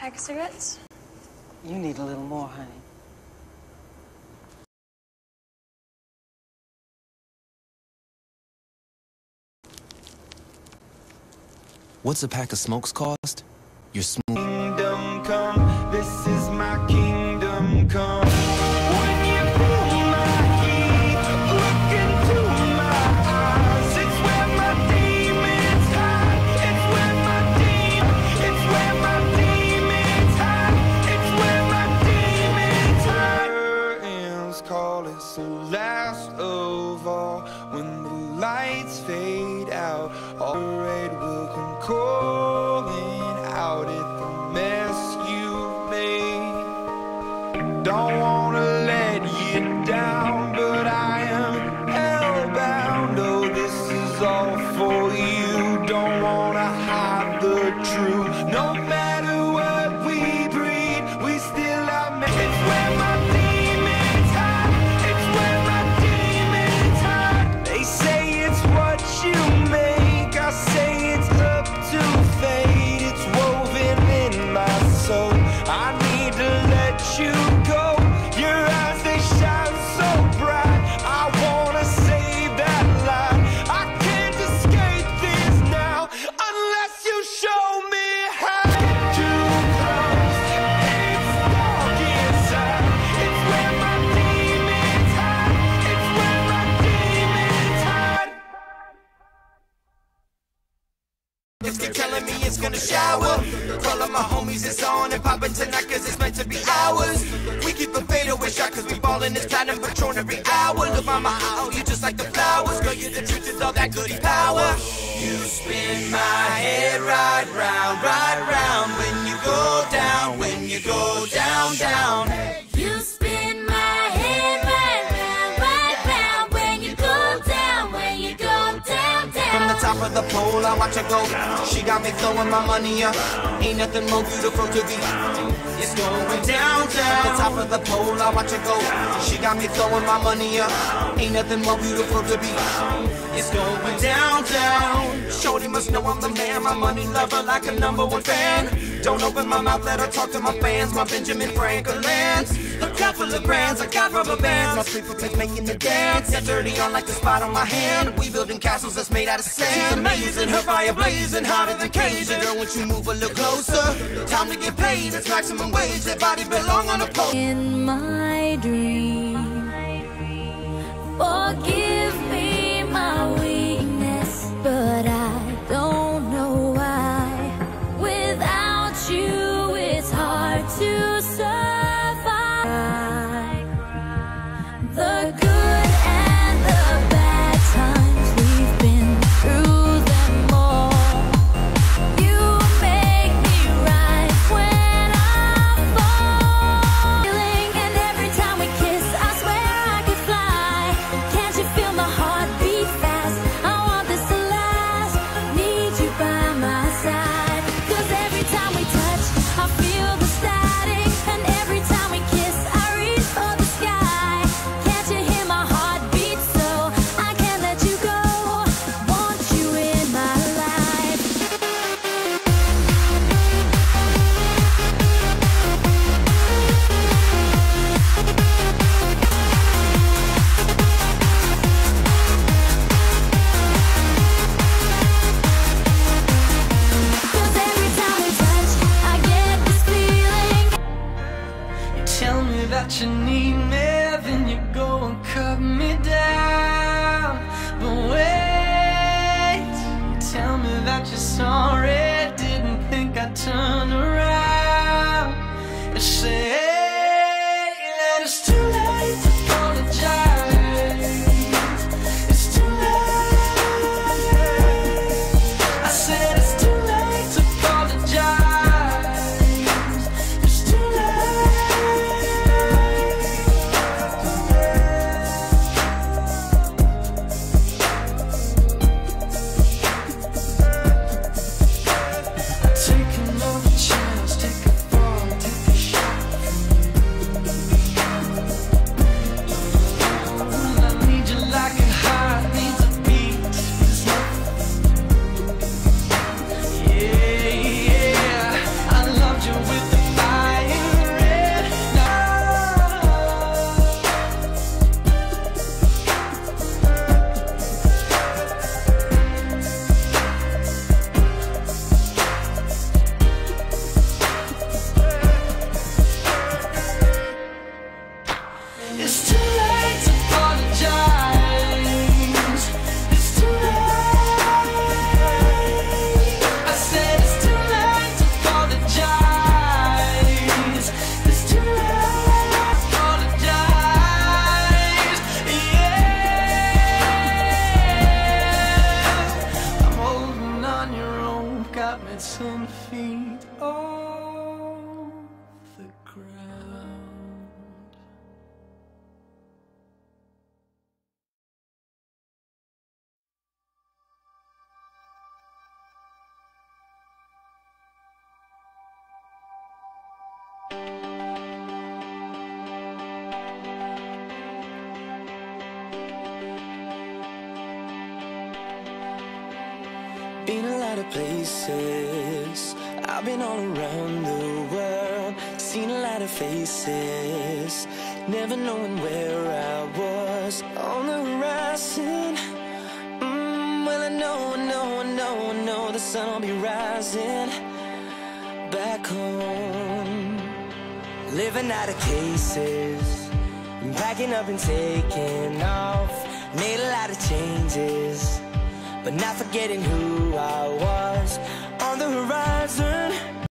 Pack of cigarettes? You need a little more, honey. What's a pack of smokes cost? Your smooth. Kingdom come, this is Don't wanna Keep telling me it's gonna shower. Call up my homies, it's on and poppin' tonight cause it's meant to be ours. We keep a fadeaway shot cause we ballin' this platinum patron every hour. Look, mama, I owe you just like the flowers. Girl, you the truth is all that goody power. You spin my head right round, right round. When you go down, when you go down, down. You top of the pole, I watch her go. She got me throwing my money up. Ain't nothing more beautiful to be. It's going down, down. The top of the pole, I watch her go. She got me throwing my money up. Ain't nothing more beautiful to be. It's going down, down. Shorty must know I'm the man. My money lover like a number one fan. Don't open my mouth, let her talk to my fans. My Benjamin Franklin's. A couple of brands, I got rubber bands. My people pick making the dance. Got dirty on like the spot on my hand. We building castles that's made out of sand. She's amazing, her fire blazing hotter than Cajun. Girl, once you move a little closer, time to get paid. It's maximum wage. That body belong on a pole. In my dream, forgive me my weakness, but I that feet. Off places. I've been all around the world. Seen a lot of faces. Never knowing where I was on the horizon. Mm, well, I know, I know, I know, I know the sun will be rising back home. Living out of cases. Packing up and taking off. Made a lot of changes but not forgetting who I was on the horizon.